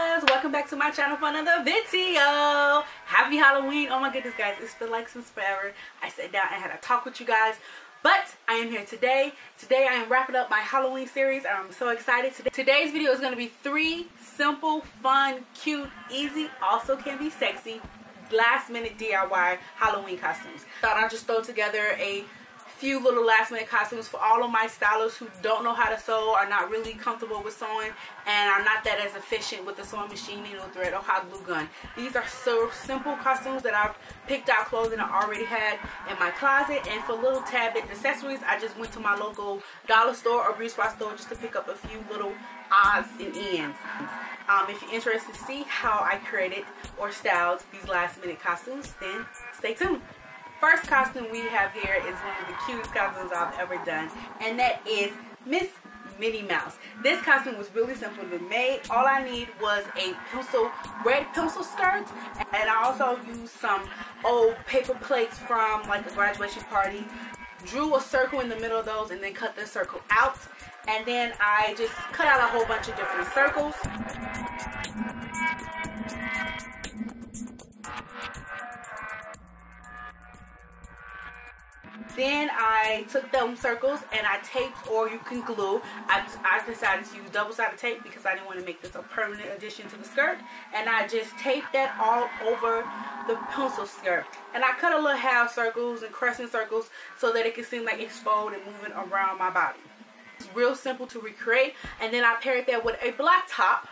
welcome back to my channel for another video. Happy halloween. Oh my goodness guys. It's been like since forever. I sat down and had a talk with you guys but i am here today. Today i am wrapping up my halloween series i'm so excited. Today today's video is going to be three simple fun cute easy also can be sexy last minute diy halloween costumes. Thought i'd just throw together a few little last minute costumes for all of my stylers who don't know how to sew, are not really comfortable with sewing, and are not that as efficient with the sewing machine, needle thread, or hot glue gun. These are so simple costumes that I've picked out clothing I already had in my closet, and for little tad bit accessories, I just went to my local dollar store or beauty store just to pick up a few little odds and ends. Um, if you're interested to see how I created or styled these last minute costumes, then stay tuned first costume we have here is one of the cutest costumes I've ever done, and that is Miss Minnie Mouse. This costume was really simple to make. All I need was a pencil, red pencil skirt, and I also used some old paper plates from like a graduation party. Drew a circle in the middle of those and then cut the circle out. And then I just cut out a whole bunch of different circles. Then I took them circles and I taped or you can glue. I, I decided to use double-sided tape because I didn't want to make this a permanent addition to the skirt. And I just taped that all over the pencil skirt. And I cut a little half circles and crescent circles so that it can seem like it's folded and moving around my body. It's real simple to recreate. And then I paired that with a black top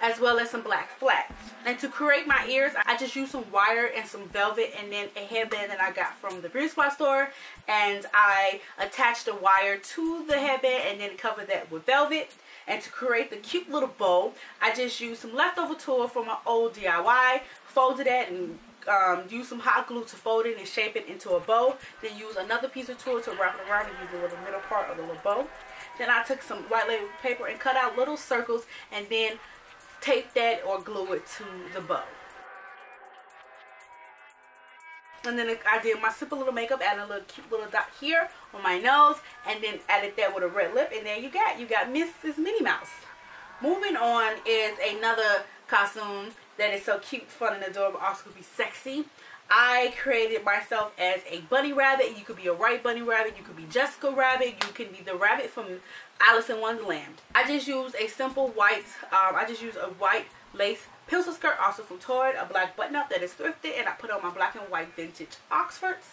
as well as some black flats. And to create my ears, I just used some wire and some velvet and then a headband that I got from the beauty supply store. And I attached the wire to the headband and then covered that with velvet. And to create the cute little bow, I just used some leftover tulle from my old DIY, folded it and um, use some hot glue to fold it and shape it into a bow. Then use another piece of tulle to wrap it around and use the little middle part of the little bow. Then I took some white label paper and cut out little circles and then tape that or glue it to the bow. And then I did my simple little makeup, added a little cute little dot here on my nose, and then added that with a red lip, and there you got, you got Mrs. Minnie Mouse. Moving on is another costume that is so cute, fun, and adorable, also be sexy. I created myself as a bunny rabbit. You could be a white bunny rabbit. You could be Jessica Rabbit. You can be the rabbit from Alice in Wonderland. I just used a simple white, um, I just used a white lace pencil skirt, also from Torrid, a black button up that is thrifted, and I put on my black and white vintage Oxfords.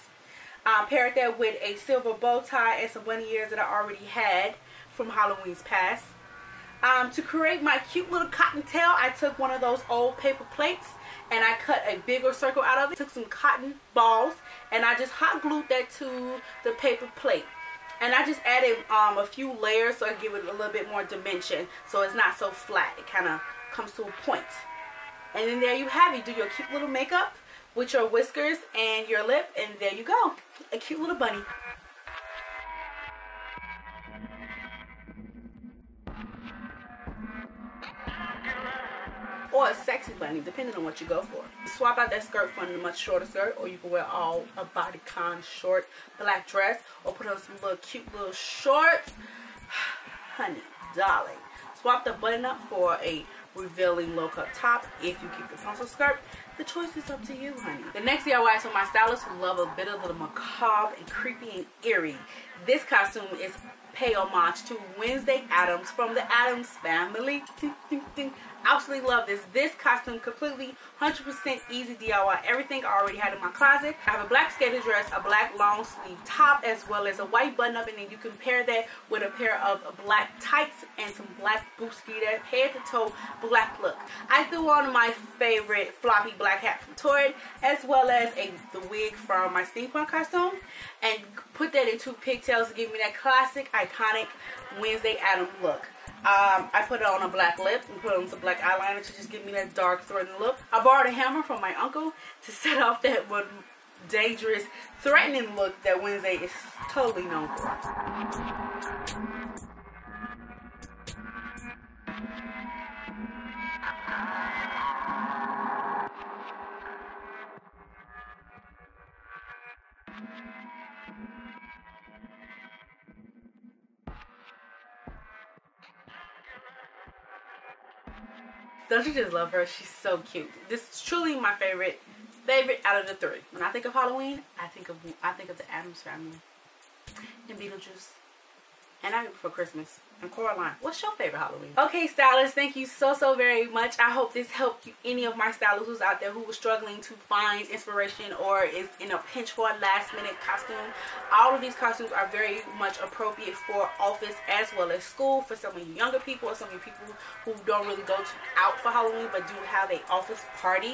Um, paired that with a silver bow tie and some bunny ears that I already had from Halloween's past. Um, to create my cute little cotton tail, I took one of those old paper plates and I cut a bigger circle out of it. Took some cotton balls and I just hot glued that to the paper plate. And I just added um, a few layers so I give it a little bit more dimension so it's not so flat. It kind of comes to a point. And then there you have it. Do your cute little makeup with your whiskers and your lip and there you go. A cute little bunny. Or a sexy bunny, depending on what you go for. Swap out that skirt for a much shorter skirt, or you can wear all a bodycon short black dress, or put on some little cute little shorts. Honey, darling. Swap the button up for a revealing low cut top if you keep the pencil skirt. The choice is up to you, honey. The next DIY is for my stylers who love a bit of the macabre and creepy and eerie. This costume is pay homage to Wednesday Addams from the Addams family. absolutely love this. This costume completely 100% easy DIY. Everything I already had in my closet. I have a black skater dress, a black long sleeve top, as well as a white button up, and then you can pair that with a pair of black tights and some black bootski that head to toe black look. I threw on my favorite floppy black hat from Torrid, as well as a the wig from my steampunk costume, and put that in two pigtails to give me that classic, iconic Wednesday Addams look. Um, I put it on a black lip and put on some black eyeliner to just give me that dark threatening look. I borrowed a hammer from my uncle to set off that one dangerous, threatening look that Wednesday is totally known for. Don't you just love her? She's so cute. This is truly my favorite favorite out of the three. When I think of Halloween, I think of I think of the Addams family and Beetlejuice and I for Christmas. And Coraline, what's your favorite Halloween? Okay, stylers, thank you so, so very much. I hope this helped you, any of my stylers who's out there who was struggling to find inspiration or is in a pinch for a last minute costume. All of these costumes are very much appropriate for office as well as school for some of you younger people or some of you people who don't really go to, out for Halloween but do have a office party.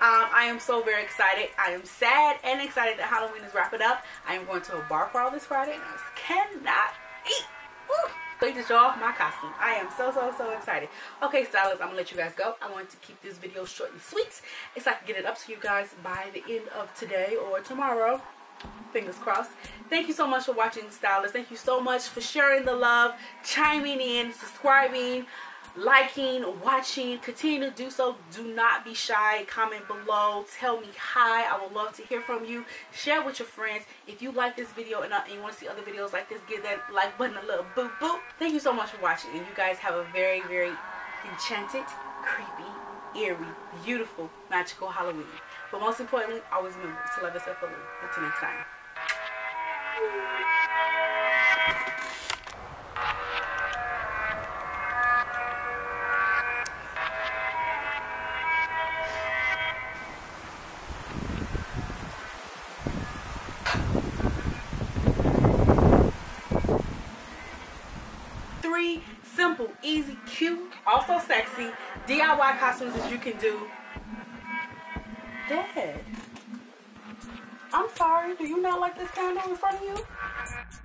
Um, I am so very excited. I am sad and excited that Halloween is wrapping up. I am going to a bar crawl this Friday and I cannot eat. Woo. Wait to show off my costume. I am so, so, so excited. Okay, stylers, I'm going to let you guys go. I want to keep this video short and sweet so I can get it up to you guys by the end of today or tomorrow. Fingers crossed. Thank you so much for watching, stylers. Thank you so much for sharing the love, chiming in, subscribing, liking, watching. Continue to do so. Do not be shy. Comment below. Tell me hi. I would love to hear from you. Share with your friends. If you like this video and, uh, and you want to see other videos like this, give that like button a little boop boop. Thank you so much for watching. And you guys have a very, very enchanted, creepy, eerie, beautiful, magical Halloween. But most importantly, always remember to love yourself fully. Until next time. Simple, easy, cute, also sexy DIY costumes that you can do. Dad, I'm sorry. Do you not like this candle in front of you?